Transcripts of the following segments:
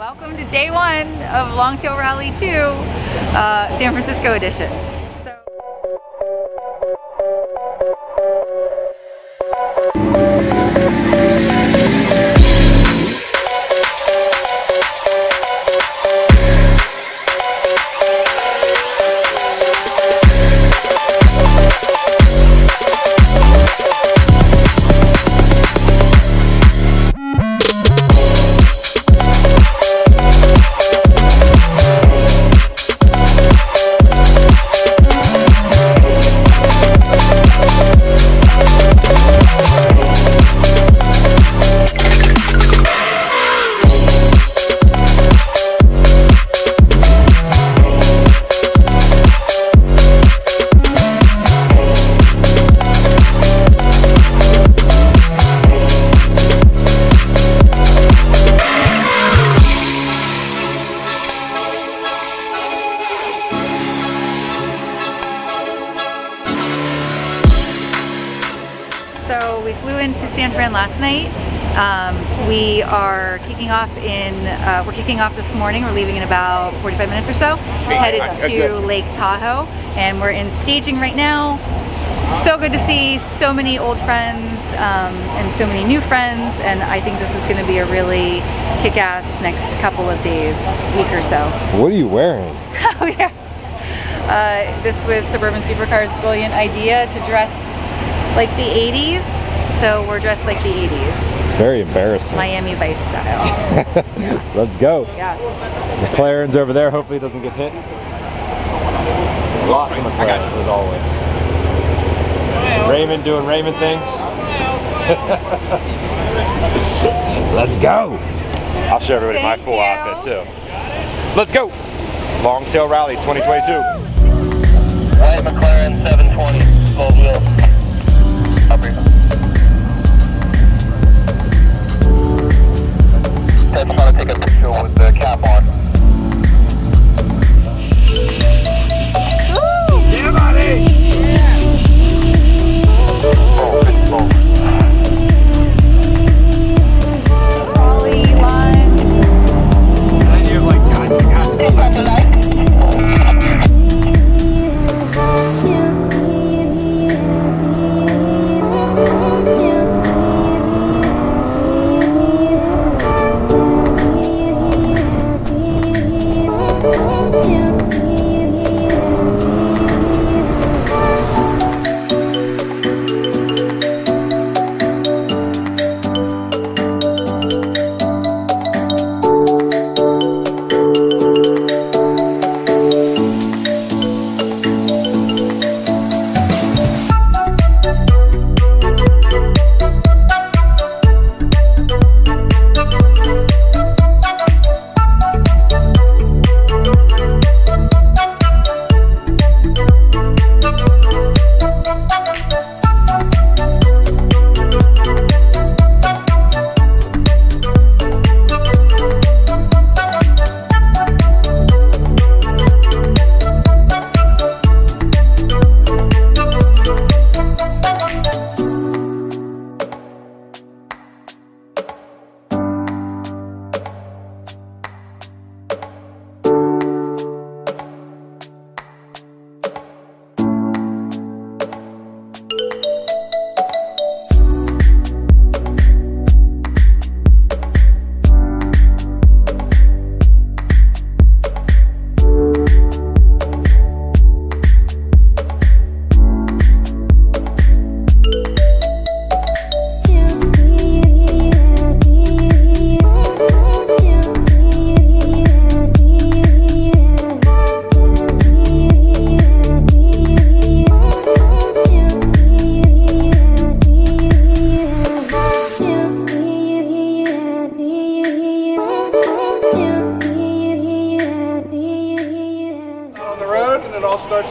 Welcome to day one of Longtail Rally 2, uh, San Francisco edition. Um, we are kicking off in, uh, we're kicking off this morning. We're leaving in about 45 minutes or so. Headed to Lake Tahoe and we're in staging right now. So good to see so many old friends um, and so many new friends and I think this is going to be a really kick-ass next couple of days, week or so. What are you wearing? Oh yeah. Uh, this was Suburban Supercar's brilliant idea to dress like the 80s. So we're dressed like the 80s, It's very embarrassing. Miami Vice style. Let's go. Yeah. McLaren's over there. Hopefully it doesn't get hit. Lots of McLarens as always. Raymond doing Raymond things. Let's go. I'll show everybody my full you. outfit too. Let's go. Longtail Rally 2022. Ryan McLaren 720, full wheel. I'm gonna take a picture with the cap on. Yeah, buddy. Oh,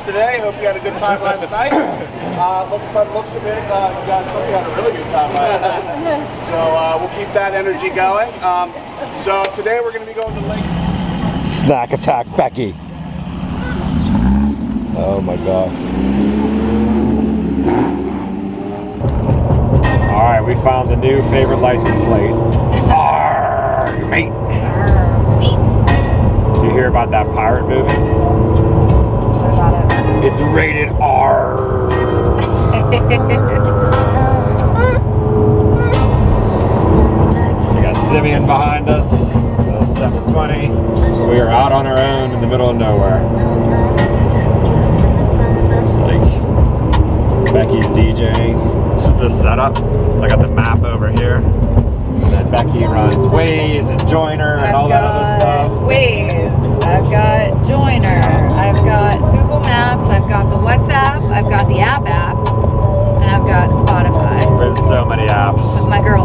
and it all starts today. Hope you had a good time last night. Uh, look, by the looks of it, uh, you got somebody had a really good time last night. So uh, we'll keep that energy going. Um, so today we're going to be going to Lake. Snack attack, Becky. Oh my gosh. All right, we found the new favorite license plate. Arrgh, mate. about that pirate movie? It's rated R. We got Simeon behind us. uh, 720. We are out on our own in the middle of nowhere. Like Becky's DJing. This is the setup. So I got the map over here. And then Becky runs Waze and Joiner and all that other stuff. Waze. I've got Joiner. I've got Google Maps. I've got the WhatsApp. I've got the app app. And I've got Spotify There's so many apps. with my girl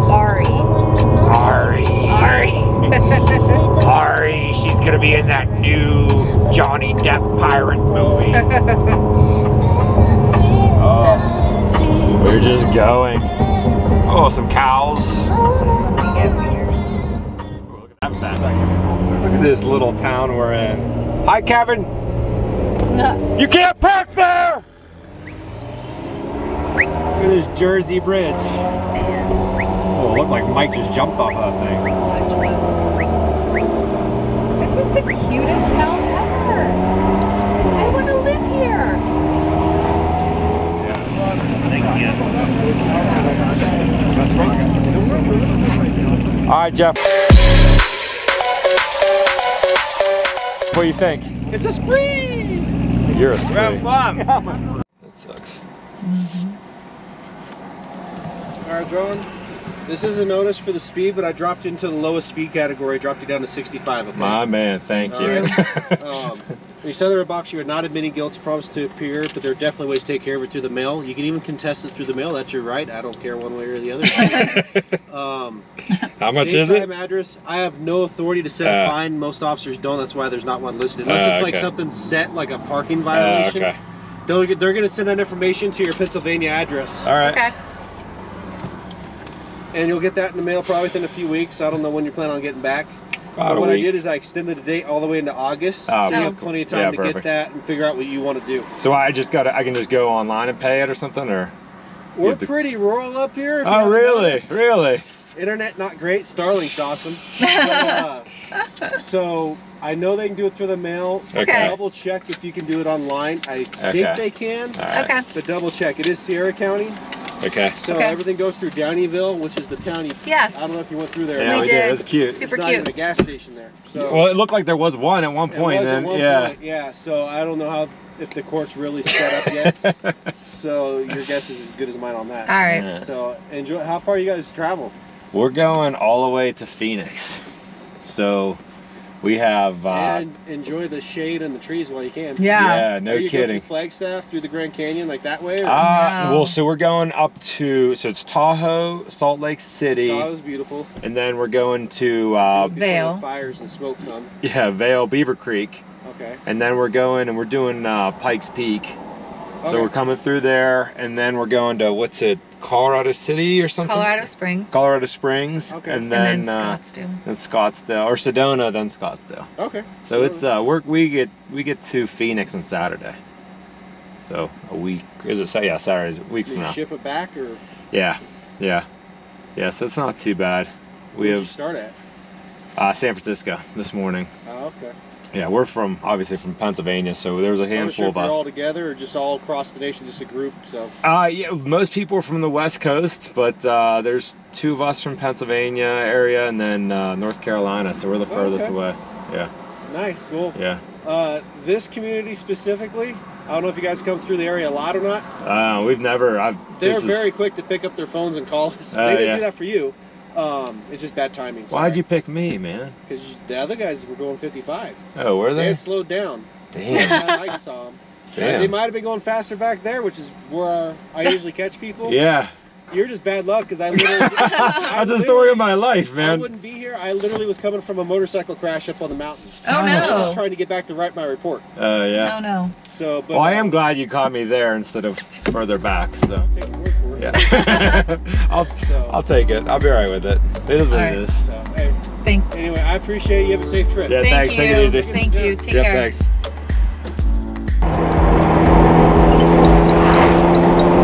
Hi, Kevin. No. You can't park there. Look at this Jersey Bridge. Oh, it looked like Mike just jumped off of that thing. This is the cutest town ever. I want to live here. Yeah. All right, Jeff. What do you think? It's a spree. You're a spree. fun. That sucks. Mm-hmm. All right, John. This is a notice for the speed, but I dropped into the lowest speed category. Dropped you down to 65. Okay. My man, thank All you. right. um, when you send the red box, you are not admitting guilt. It's promised to appear, but there are definitely ways to take care of it through the mail. You can even contest it through the mail. That's your right. I don't care one way or the other. um, How much is it? address. I have no authority to set a Uh. fine. Most officers don't. That's why there's not one listed. Unless Uh, it's like okay. something set, like a parking Uh, violation. okay. They'll, they're going to send that information to your Pennsylvania address. All right. Okay. And you'll get that in the mail probably within a few weeks. I don't know when you're planning on getting back. About But a what week. I did is I extended the date all the way into August, Oh, so you have plenty of time Yeah, to perfect. get that and figure out what you want to do. So I just got to I can just go online and pay it or something or We're to- pretty rural up here. Oh, haven't really? noticed. Really? Internet not great. Starlink's awesome. But, uh, so I know they can do it through the mail. Okay. Double check if you can do it online. I think they can. All right. Okay. But double check. It is Sierra County, Okay. so Okay. everything goes through Downieville, which is the town. You, Yes. I don't know if you went through there. Yeah, or we not. did. It was cute. Super There's not cute. even a gas station there. So Well, it looked like there was one at one It point. was at one yeah. point, yeah. So I don't know how if the court's really set up yet. so your guess is as good as mine on that. All right. Yeah. So enjoy. How far you guys travel? We're going all the way to Phoenix. So we have uh and enjoy the shade and the trees while you can. Yeah. yeah, no Are you going kidding. through Flagstaff through the Grand Canyon like that way? Or? Uh, No. well, so we're going up to so it's Tahoe, Salt Lake City, Tahoe's beautiful. and then we're going to uh, Before the Vail. Fires and smoke come. yeah Vail, Beaver Creek, Okay. and then we're going and we're doing uh, Pikes Peak. So we're coming through there, and then we're going to what's it, Colorado City or something? Colorado Springs. Colorado Springs, Okay. and and then, then uh, Scottsdale. then Scottsdale or Sedona, then Scottsdale. Okay. So it's uh, we're, we get we get to Phoenix on Saturday. So a week is it? Sa- Yeah, Saturday's a week Do from you now. ship it back or Yeah, yeah, yeah. So it's not too bad. We where'd you have start at? uh, San Francisco this morning. Oh, okay. Yeah, we're from obviously from Pennsylvania, so there's a I'm not handful sure of you're all together or just all across the nation, just a group. So Uh, yeah, most people are from the West Coast, but uh, there's two of us from Pennsylvania area, and then uh, North Carolina. So we're the Oh, furthest okay. away. Yeah, nice. Well, yeah. Uh, this community specifically, I don't know if you guys come through the area a lot or not. Uh, we've never. I've. They're this is- very quick to pick up their phones and call us. Oh, they didn't yeah. do that for you. Um, it's just bad timing. Why'd you pick me, man? Because the other guys were going 55. Oh, were They they? had slowed down. Damn. I like saw them. Damn. They might have been going faster back there, which is where I usually catch people. Yeah. You're just bad luck because I literally. That's the story of my life, man. I wouldn't be here. I literally was coming from a motorcycle crash up on the mountains. Oh I was trying to get back to write my report. Uh, yeah. No, no. So, but Well, I am glad you caught me there instead of further back. So. Take your word for it. Yeah. I'll So- I'll take it. I'll be alright with it. It is what Alright. it is. So, hey, Thank, anyway, I appreciate. You have a safe trip. Yeah, thank thanks. you. Take it easy. Thank you. Take Yep, care. thanks.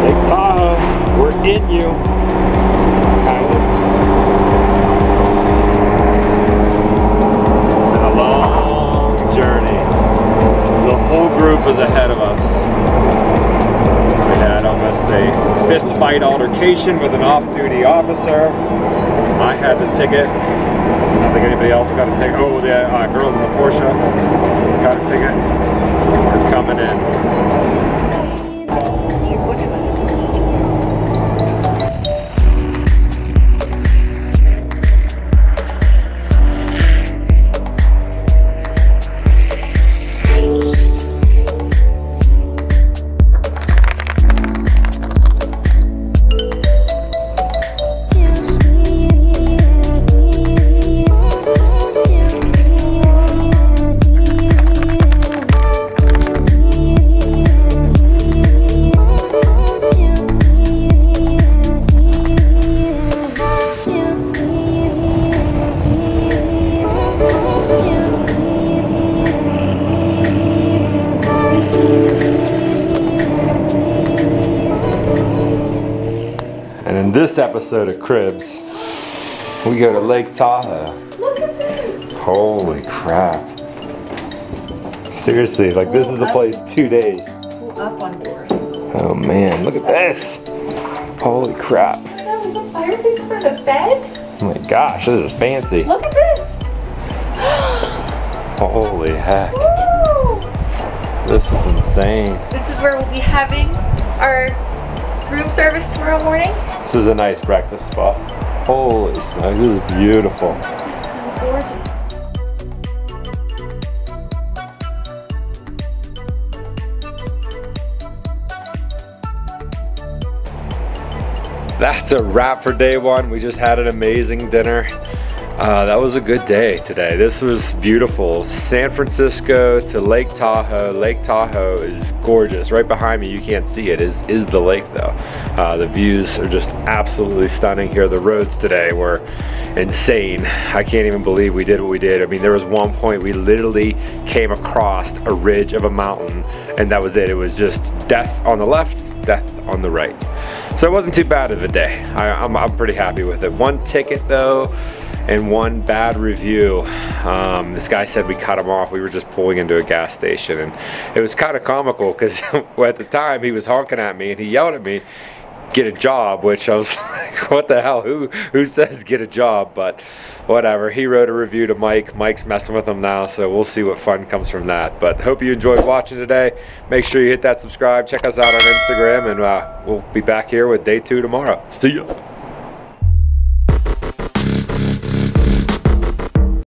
Lake Tahoe, we're in you. Kylie. Been a long journey. was ahead of us. Had almost a fist fight altercation with an off-duty officer. I had the ticket. I don't think anybody else got a ticket. Oh, the uh, girls in the Porsche got a ticket. We're coming in. Of Cribs, we go to Lake Tahoe. Look at this. Holy crap. Seriously, like this is the place two days. Up on board. Oh man, look at this. Holy crap. Oh, fireplace for the bed. Oh my gosh, this is fancy. Look at this. Holy heck. Woo! This is insane. This is where we'll be having our room service tomorrow morning. This is a nice breakfast spot. Holy smokes, this is beautiful. That's a wrap for day one. We just had an amazing dinner. Uh, that was a good day today. This was beautiful. San Francisco to Lake Tahoe. Lake Tahoe is gorgeous. Right behind me, you can't see it, is, is the lake though. Uh, the views are just absolutely stunning here. The roads today were insane. I can't even believe we did what we did. I mean, there was one point we literally came across a ridge of a mountain and that was it. It was just death on the left, death on the right. So it wasn't too bad of a day. I, I'm, I'm pretty happy with it. One ticket though, and one bad review. Um, this guy said we cut him off. We were just pulling into a gas station and it was kind of comical because at the time he was honking at me and he yelled at me, get a job, which I was like, what the hell? Who who says get a job? But whatever. He wrote a review to Mike. Mike's messing with him now, so we'll see what fun comes from that. But hope you enjoyed watching today. Make sure you hit that subscribe. Check us out on Instagram, and uh, we'll be back here with day two tomorrow. See ya.